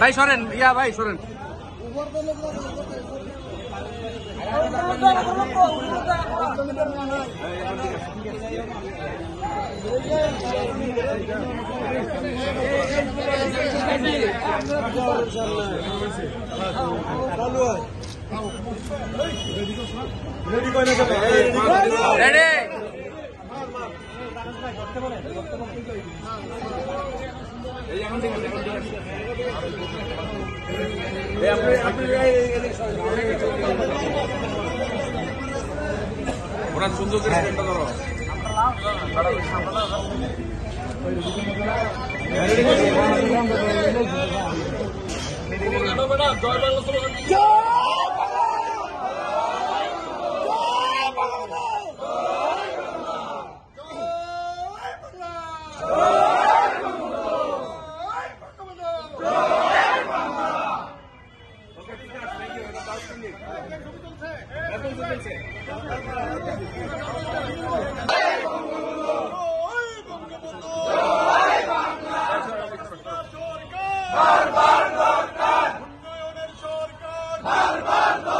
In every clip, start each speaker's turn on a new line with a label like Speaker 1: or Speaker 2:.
Speaker 1: ভাই সরেন ইয়া ভাই সরেন। রেডি ওনার সুন্দর করে স্ট্যান্ডটা ধরো
Speaker 2: উন্নয়নের সরকার বারবার দরকার।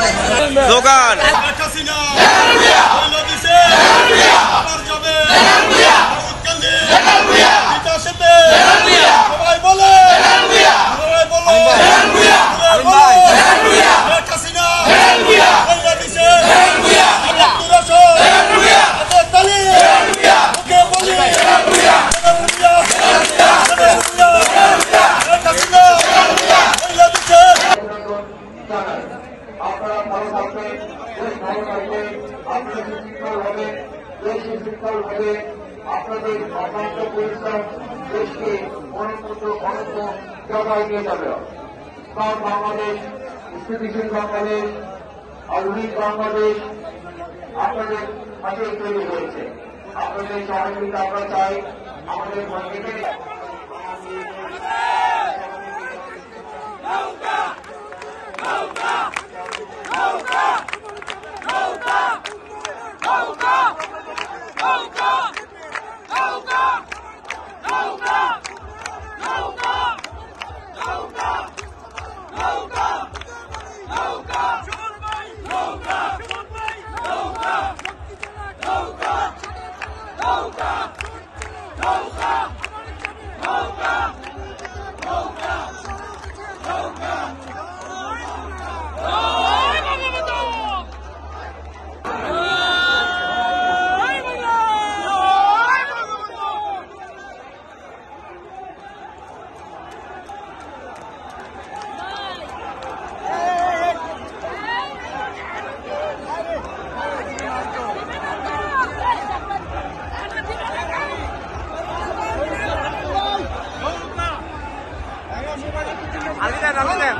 Speaker 2: Slogan! দেশ
Speaker 3: ভালো থাকবে আপনারা সুশৃঙ্খল হবে দেশ সুশৃঙ্খল আপনাদের অত্যন্ত পরিশ্রম দেশকে অনেক অনেক বাংলাদেশ স্থিতিশীল বাংলাদেশ আধুনিক বাংলাদেশ আপনাদের হাতে তৈরি হয়েছে আপনাদের সহযোগিতা আমরা চাই, আমাদের নৌকা।
Speaker 2: নৌকা। নৌকা। আলি দেন আলি দেন